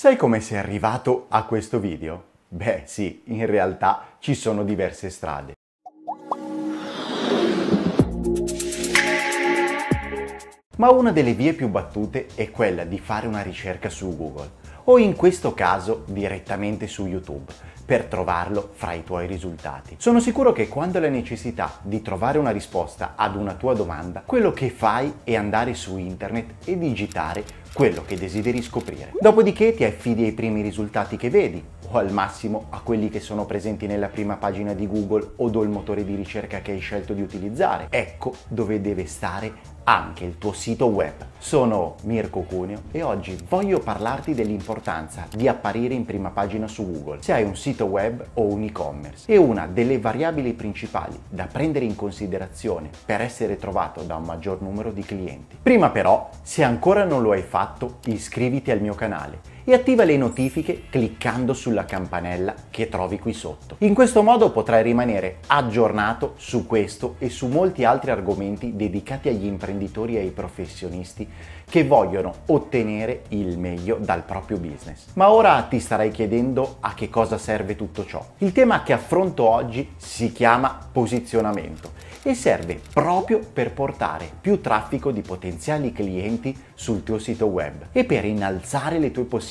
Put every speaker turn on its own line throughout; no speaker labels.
Sai come sei arrivato a questo video? Beh sì, in realtà ci sono diverse strade. Ma una delle vie più battute è quella di fare una ricerca su Google o in questo caso direttamente su YouTube per trovarlo fra i tuoi risultati. Sono sicuro che quando hai la necessità di trovare una risposta ad una tua domanda, quello che fai è andare su internet e digitare quello che desideri scoprire. Dopodiché ti affidi ai primi risultati che vedi o al massimo a quelli che sono presenti nella prima pagina di Google o del motore di ricerca che hai scelto di utilizzare. Ecco dove deve stare anche il tuo sito web. Sono Mirko Cuneo e oggi voglio parlarti dell'importanza di apparire in prima pagina su Google se hai un sito web o un e-commerce. È una delle variabili principali da prendere in considerazione per essere trovato da un maggior numero di clienti. Prima però, se ancora non lo hai fatto, iscriviti al mio canale e attiva le notifiche cliccando sulla campanella che trovi qui sotto. In questo modo potrai rimanere aggiornato su questo e su molti altri argomenti dedicati agli imprenditori e ai professionisti che vogliono ottenere il meglio dal proprio business. Ma ora ti starai chiedendo a che cosa serve tutto ciò. Il tema che affronto oggi si chiama posizionamento e serve proprio per portare più traffico di potenziali clienti sul tuo sito web e per innalzare le tue possibilità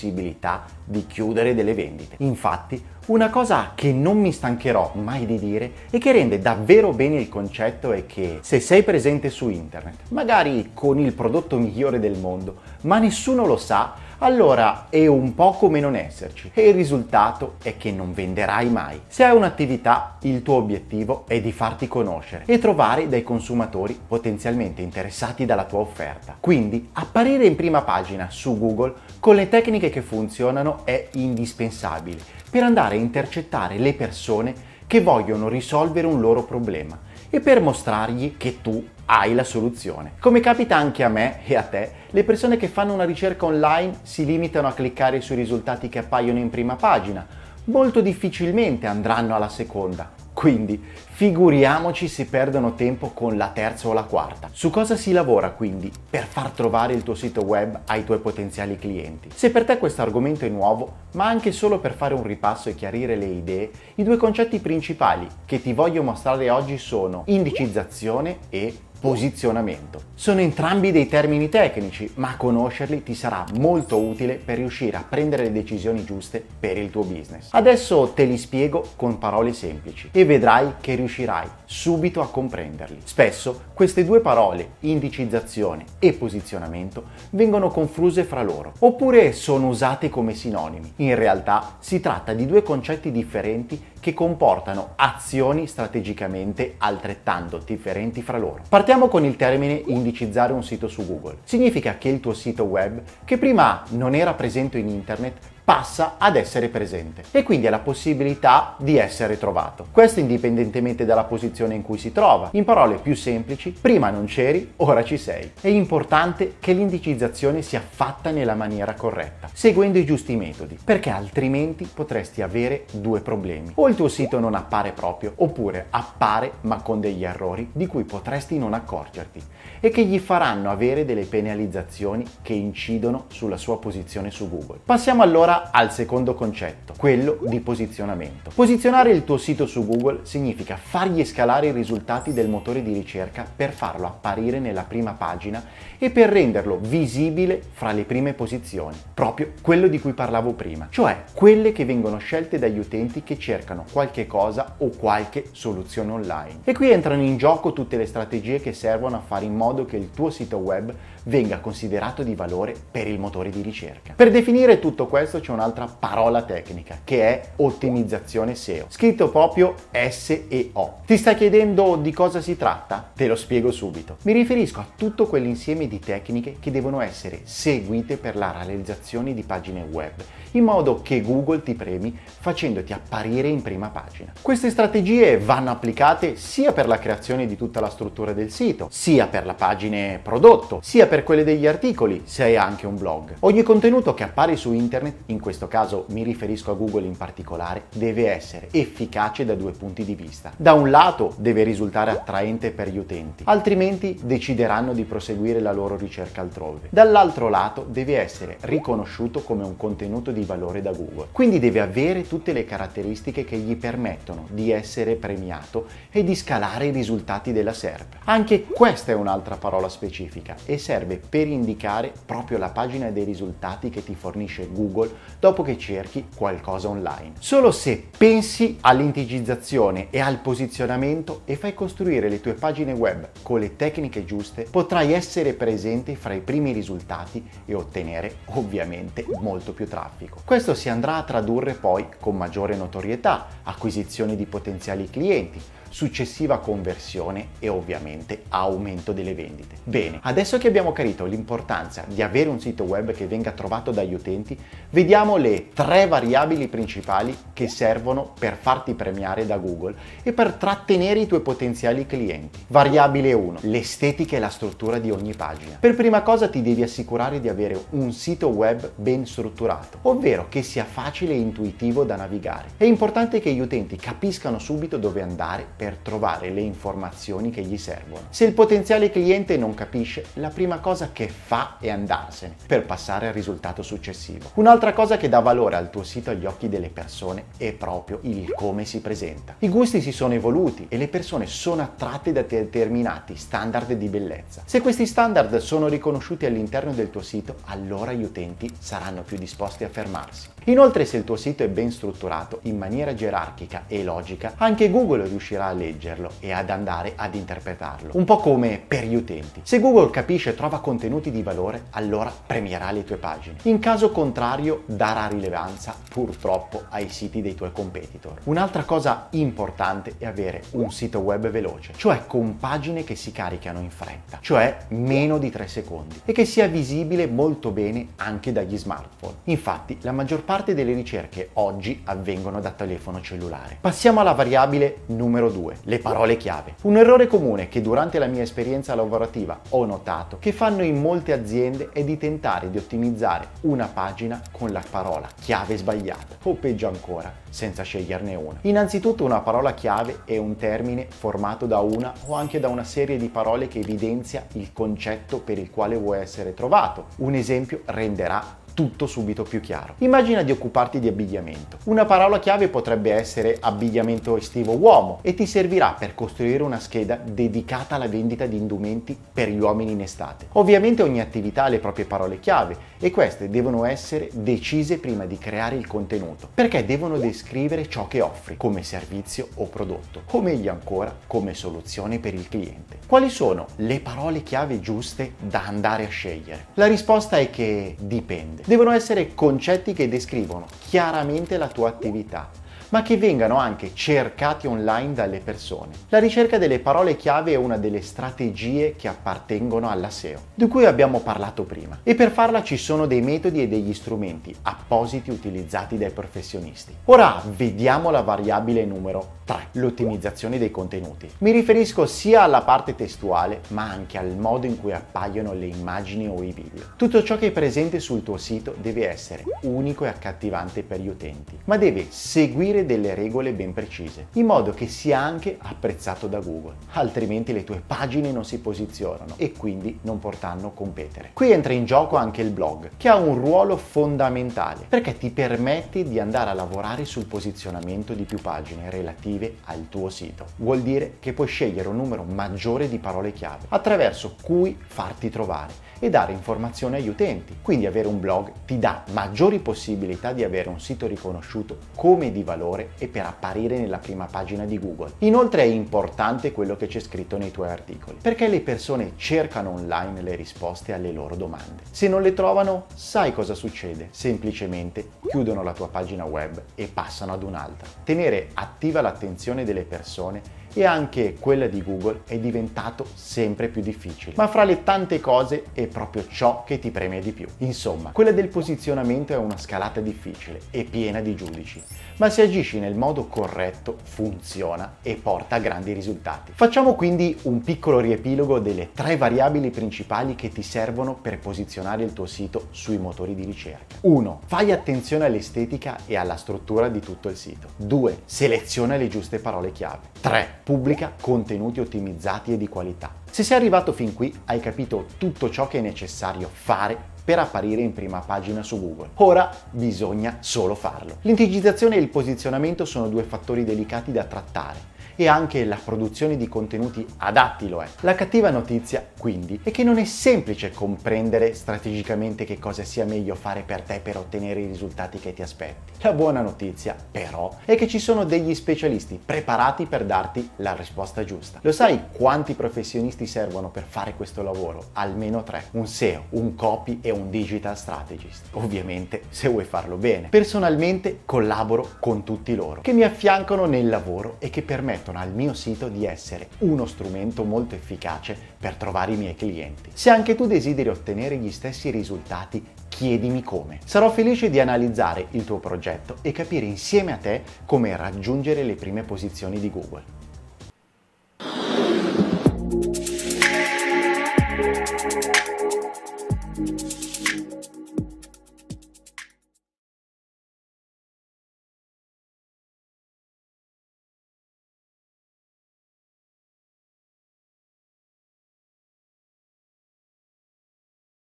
di chiudere delle vendite. Infatti, una cosa che non mi stancherò mai di dire e che rende davvero bene il concetto è che se sei presente su internet, magari con il prodotto migliore del mondo, ma nessuno lo sa, allora è un po' come non esserci e il risultato è che non venderai mai. Se hai un'attività, il tuo obiettivo è di farti conoscere e trovare dei consumatori potenzialmente interessati dalla tua offerta. Quindi apparire in prima pagina su Google con le tecniche che funzionano è indispensabile per andare a intercettare le persone che vogliono risolvere un loro problema e per mostrargli che tu hai la soluzione. Come capita anche a me e a te, le persone che fanno una ricerca online si limitano a cliccare sui risultati che appaiono in prima pagina, molto difficilmente andranno alla seconda quindi figuriamoci se perdono tempo con la terza o la quarta. Su cosa si lavora quindi per far trovare il tuo sito web ai tuoi potenziali clienti? Se per te questo argomento è nuovo, ma anche solo per fare un ripasso e chiarire le idee, i due concetti principali che ti voglio mostrare oggi sono indicizzazione e posizionamento. Sono entrambi dei termini tecnici, ma conoscerli ti sarà molto utile per riuscire a prendere le decisioni giuste per il tuo business. Adesso te li spiego con parole semplici e vedrai che riuscirai subito a comprenderli. Spesso queste due parole, indicizzazione e posizionamento, vengono confuse fra loro, oppure sono usate come sinonimi. In realtà si tratta di due concetti differenti che comportano azioni strategicamente altrettanto differenti fra loro. Partiamo con il termine indicizzare un sito su Google. Significa che il tuo sito web, che prima non era presente in internet, passa ad essere presente e quindi ha la possibilità di essere trovato. Questo indipendentemente dalla posizione in cui si trova. In parole più semplici, prima non c'eri, ora ci sei. È importante che l'indicizzazione sia fatta nella maniera corretta, seguendo i giusti metodi, perché altrimenti potresti avere due problemi. O il tuo sito non appare proprio, oppure appare ma con degli errori di cui potresti non accorgerti e che gli faranno avere delle penalizzazioni che incidono sulla sua posizione su Google. Passiamo allora al secondo concetto, quello di posizionamento. Posizionare il tuo sito su Google significa fargli scalare i risultati del motore di ricerca per farlo apparire nella prima pagina e per renderlo visibile fra le prime posizioni, proprio quello di cui parlavo prima, cioè quelle che vengono scelte dagli utenti che cercano qualche cosa o qualche soluzione online. E qui entrano in gioco tutte le strategie che servono a fare in modo che il tuo sito web venga considerato di valore per il motore di ricerca. Per definire tutto questo c'è un'altra parola tecnica che è ottimizzazione SEO, scritto proprio SEO. Ti stai chiedendo di cosa si tratta? Te lo spiego subito. Mi riferisco a tutto quell'insieme di tecniche che devono essere seguite per la realizzazione di pagine web, in modo che Google ti premi facendoti apparire in prima pagina. Queste strategie vanno applicate sia per la creazione di tutta la struttura del sito, sia per la pagina prodotto, sia per quelle degli articoli, se hai anche un blog. Ogni contenuto che appare su internet in questo caso mi riferisco a Google in particolare, deve essere efficace da due punti di vista. Da un lato deve risultare attraente per gli utenti, altrimenti decideranno di proseguire la loro ricerca altrove. Dall'altro lato deve essere riconosciuto come un contenuto di valore da Google, quindi deve avere tutte le caratteristiche che gli permettono di essere premiato e di scalare i risultati della SERP. Anche questa è un'altra parola specifica e serve per indicare proprio la pagina dei risultati che ti fornisce Google dopo che cerchi qualcosa online. Solo se pensi all'indigizzazione e al posizionamento e fai costruire le tue pagine web con le tecniche giuste, potrai essere presente fra i primi risultati e ottenere ovviamente molto più traffico. Questo si andrà a tradurre poi con maggiore notorietà, acquisizione di potenziali clienti, successiva conversione e ovviamente aumento delle vendite. Bene, adesso che abbiamo chiarito l'importanza di avere un sito web che venga trovato dagli utenti, vediamo le tre variabili principali che servono per farti premiare da Google e per trattenere i tuoi potenziali clienti. Variabile 1, l'estetica e la struttura di ogni pagina. Per prima cosa ti devi assicurare di avere un sito web ben strutturato, ovvero che sia facile e intuitivo da navigare. È importante che gli utenti capiscano subito dove andare per trovare le informazioni che gli servono. Se il potenziale cliente non capisce, la prima cosa che fa è andarsene per passare al risultato successivo. Un'altra cosa che dà valore al tuo sito agli occhi delle persone è proprio il come si presenta. I gusti si sono evoluti e le persone sono attratte da determinati standard di bellezza. Se questi standard sono riconosciuti all'interno del tuo sito, allora gli utenti saranno più disposti a fermarsi. Inoltre, se il tuo sito è ben strutturato in maniera gerarchica e logica, anche Google riuscirà a leggerlo e ad andare ad interpretarlo. Un po' come per gli utenti. Se Google capisce e trova contenuti di valore, allora premierà le tue pagine. In caso contrario, darà rilevanza purtroppo ai siti dei tuoi competitor. Un'altra cosa importante è avere un sito web veloce, cioè con pagine che si caricano in fretta, cioè meno di 3 secondi e che sia visibile molto bene anche dagli smartphone. Infatti, la maggior parte delle ricerche oggi avvengono da telefono cellulare. Passiamo alla variabile numero 2 2. Le parole chiave. Un errore comune che durante la mia esperienza lavorativa ho notato che fanno in molte aziende è di tentare di ottimizzare una pagina con la parola chiave sbagliata o peggio ancora senza sceglierne una. Innanzitutto una parola chiave è un termine formato da una o anche da una serie di parole che evidenzia il concetto per il quale vuoi essere trovato. Un esempio renderà tutto subito più chiaro. Immagina di occuparti di abbigliamento. Una parola chiave potrebbe essere abbigliamento estivo uomo e ti servirà per costruire una scheda dedicata alla vendita di indumenti per gli uomini in estate. Ovviamente ogni attività ha le proprie parole chiave e queste devono essere decise prima di creare il contenuto, perché devono descrivere ciò che offri come servizio o prodotto, o meglio ancora come soluzione per il cliente. Quali sono le parole chiave giuste da andare a scegliere? La risposta è che dipende. Devono essere concetti che descrivono chiaramente la tua attività, ma che vengano anche cercati online dalle persone. La ricerca delle parole chiave è una delle strategie che appartengono alla SEO, di cui abbiamo parlato prima. E per farla ci sono dei metodi e degli strumenti appositi utilizzati dai professionisti. Ora vediamo la variabile numero 3. L'ottimizzazione dei contenuti. Mi riferisco sia alla parte testuale, ma anche al modo in cui appaiono le immagini o i video. Tutto ciò che è presente sul tuo sito deve essere unico e accattivante per gli utenti, ma deve seguire delle regole ben precise, in modo che sia anche apprezzato da Google. Altrimenti le tue pagine non si posizionano e quindi non portano a competere. Qui entra in gioco anche il blog, che ha un ruolo fondamentale, perché ti permette di andare a lavorare sul posizionamento di più pagine relative al tuo sito. Vuol dire che puoi scegliere un numero maggiore di parole chiave attraverso cui farti trovare e dare informazioni agli utenti. Quindi avere un blog ti dà maggiori possibilità di avere un sito riconosciuto come di valore e per apparire nella prima pagina di Google. Inoltre è importante quello che c'è scritto nei tuoi articoli, perché le persone cercano online le risposte alle loro domande. Se non le trovano, sai cosa succede? Semplicemente chiudono la tua pagina web e passano ad un'altra. Tenere attiva l'attenzione delle persone e anche quella di Google è diventato sempre più difficile. Ma fra le tante cose è proprio ciò che ti preme di più. Insomma, quella del posizionamento è una scalata difficile e piena di giudici, ma se agisci nel modo corretto funziona e porta grandi risultati. Facciamo quindi un piccolo riepilogo delle tre variabili principali che ti servono per posizionare il tuo sito sui motori di ricerca. 1. Fai attenzione all'estetica e alla struttura di tutto il sito. 2. Seleziona le giuste parole chiave. 3. Pubblica contenuti ottimizzati e di qualità. Se sei arrivato fin qui hai capito tutto ciò che è necessario fare per apparire in prima pagina su Google. Ora bisogna solo farlo. L'indigitizzazione e il posizionamento sono due fattori delicati da trattare e anche la produzione di contenuti adatti lo è. La cattiva notizia, quindi, è che non è semplice comprendere strategicamente che cosa sia meglio fare per te per ottenere i risultati che ti aspetti. La buona notizia, però, è che ci sono degli specialisti preparati per darti la risposta giusta. Lo sai quanti professionisti servono per fare questo lavoro? Almeno tre. Un SEO, un copy e un digital strategist. Ovviamente se vuoi farlo bene. Personalmente collaboro con tutti loro, che mi affiancano nel lavoro e che permettono permettono al mio sito di essere uno strumento molto efficace per trovare i miei clienti. Se anche tu desideri ottenere gli stessi risultati, chiedimi come. Sarò felice di analizzare il tuo progetto e capire insieme a te come raggiungere le prime posizioni di Google.